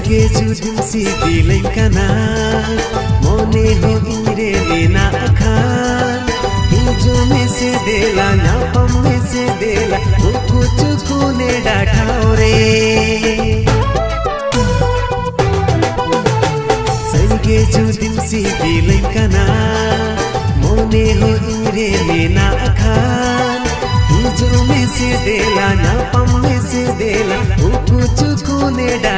Sige judum कना dilay हो इंद्रे Moneho अखान हिजो में से देला नापम में से देला। कुछ ने डाठाओ रे संगे जुदिम सी दिलै कना मोने हो इंद्रे लेना अखान हिजो में से देला नापम में से देला। कुछ कुने डाठाओ